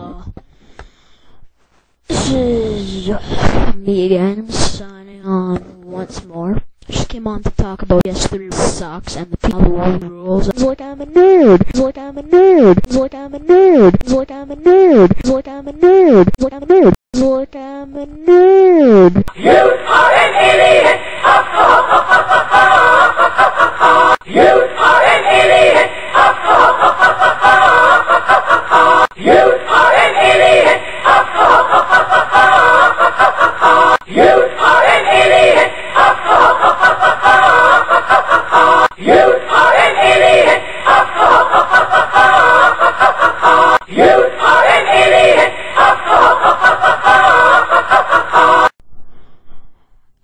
Hello. This is me again, signing on once more. Just came on to talk about PS3 sucks and the people rules. It's like I'm a nerd. It's like I'm a nerd. It's like I'm a nerd. It's like I'm a nerd. It's like I'm a nerd. It's like I'm a nerd. It's like I'm a nerd. You are an idiot!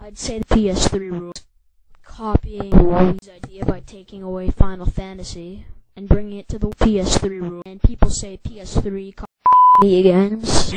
I'd say the PS3 rules. Copying Wii's idea by taking away Final Fantasy and bringing it to the PS3 rule. And people say PS3 co- me games.